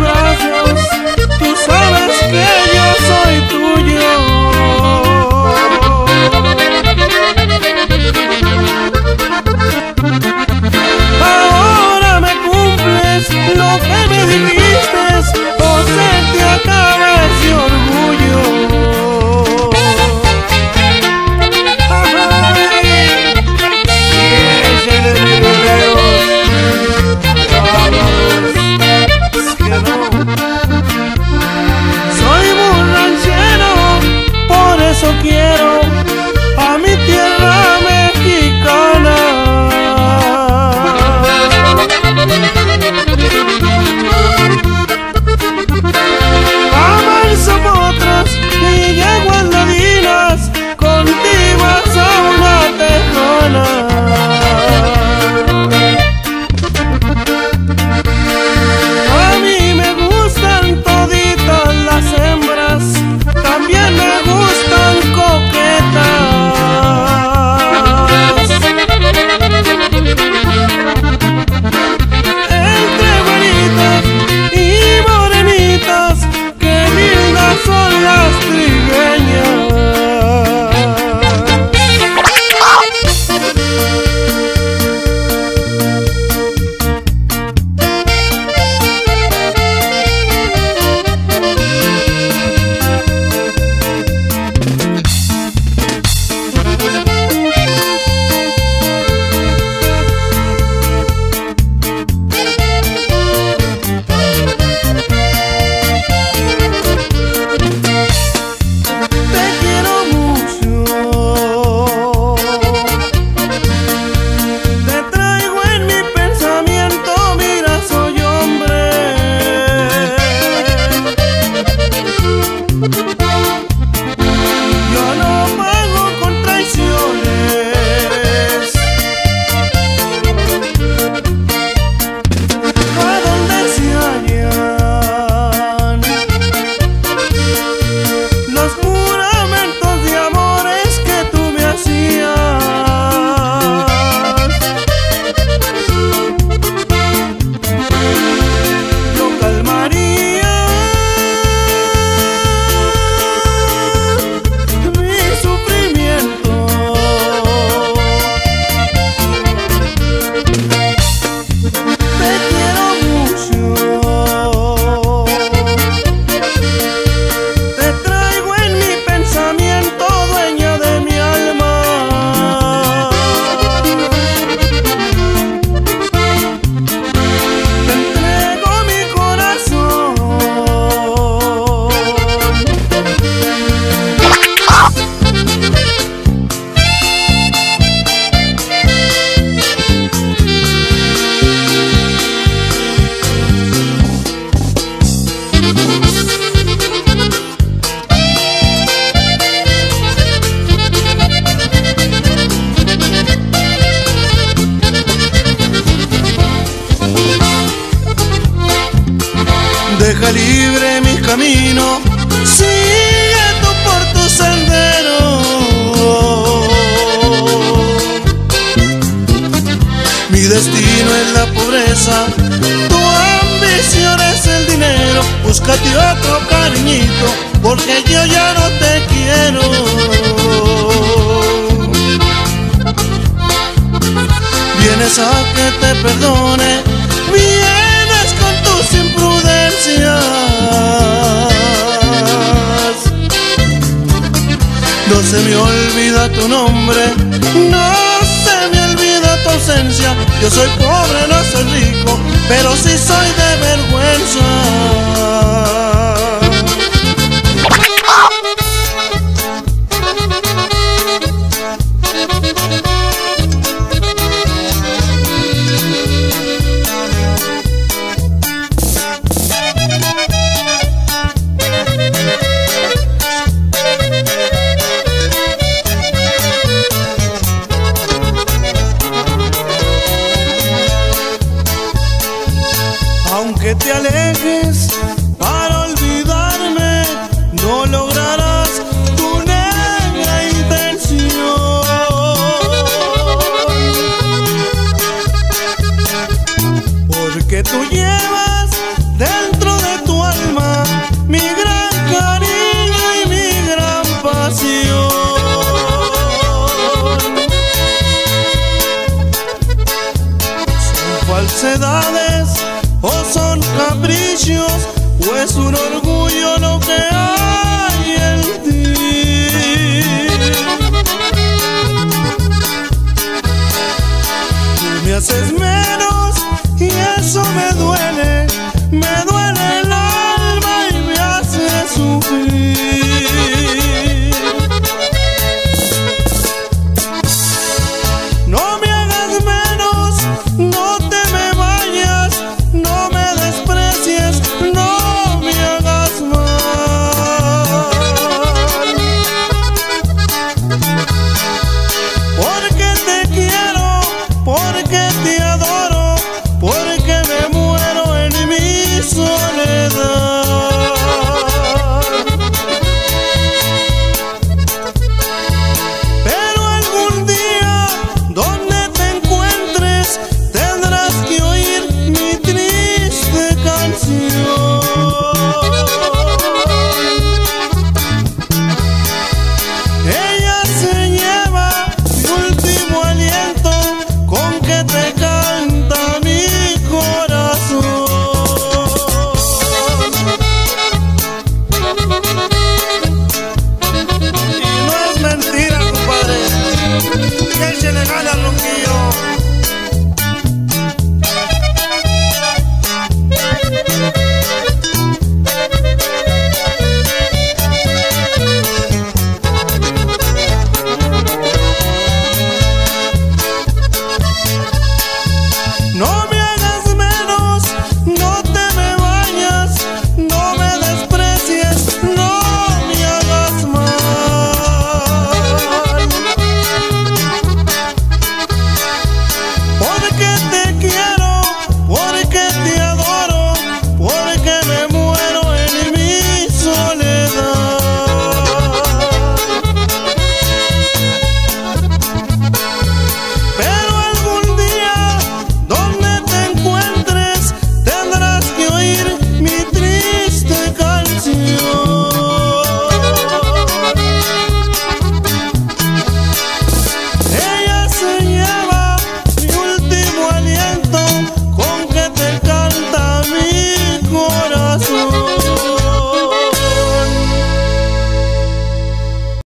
brazos, tu sabes que camino, sigue tú por tu sendero. Mi destino es la pobreza, tu ambición es el dinero. Búscate otro cariñito, porque yo ya no te quiero. Vienes a que te perdone, No se me olvida tu nombre, no se me olvida tu ausencia. Yo soy pobre, no soy rico, pero sí soy de vergüenza. Te alejes para olvidarme, no lograrás tu negra intención. Porque tú llevas dentro de tu alma mi gran cariño y mi gran pasión. Son falsedades o son caprichos o es un orgullo lo que hay en ti. Tú me haces